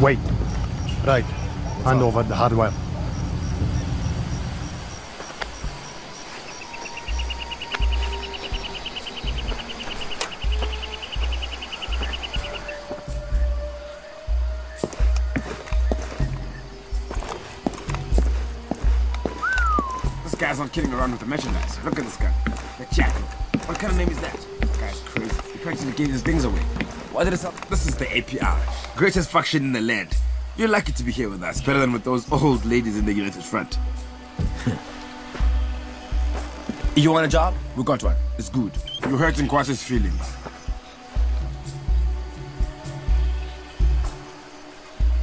Wait. Right. Hand over the hardware. This guy's not kidding around with the merchandise. Look at this guy. The Jack. What kind of name is that? This guy's crazy. He practically gave his things away. Why did it stop? This is the APR. Greatest faction in the land. You're lucky to be here with us. Better than with those old ladies in the United Front. you want a job? We got one. It's good. You're hurting Kwasi's feelings.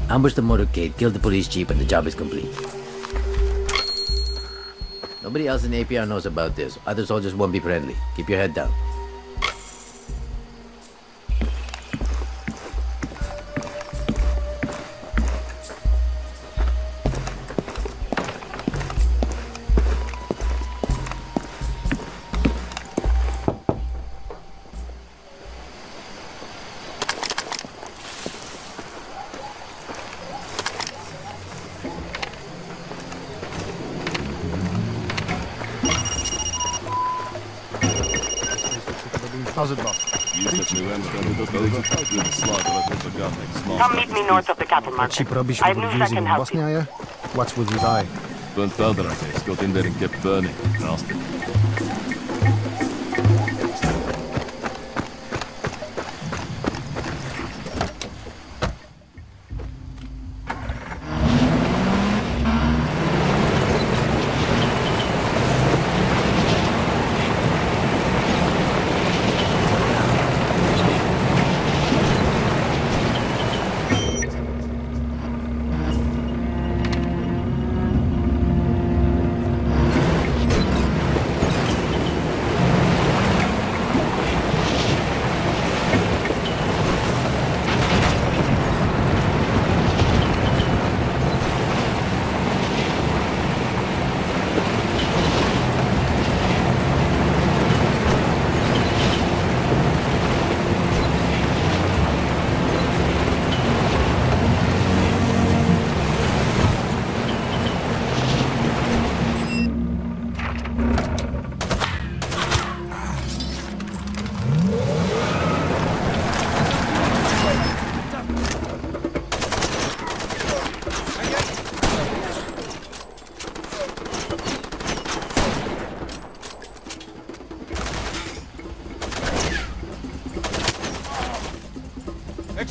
Ambush the motorcade, kill the police chief, and the job is complete. Nobody else in the APR knows about this. Other soldiers won't be friendly. Keep your head down. How's it, boss? Come meet me north of the cattle market. cheap rubbish I have we news were I using can help Bosnia, you. yeah? What's with his eye? Burnt powder, I guess. Got in there and kept burning. Nasty.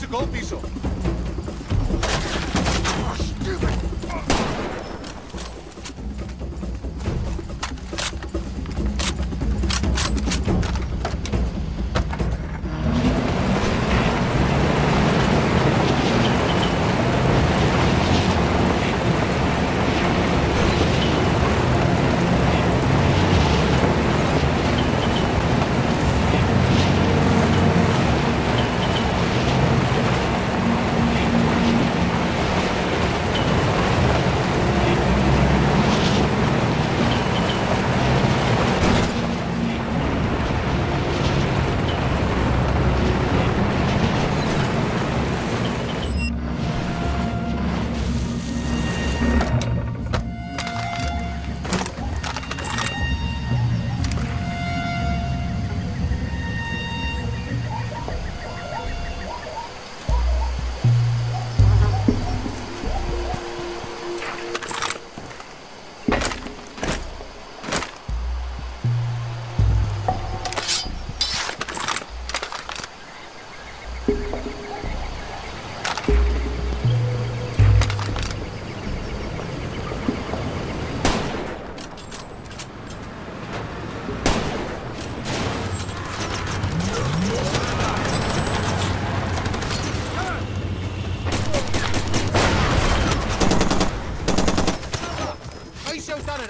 segundo piso.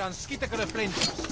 on skitterige vlinders.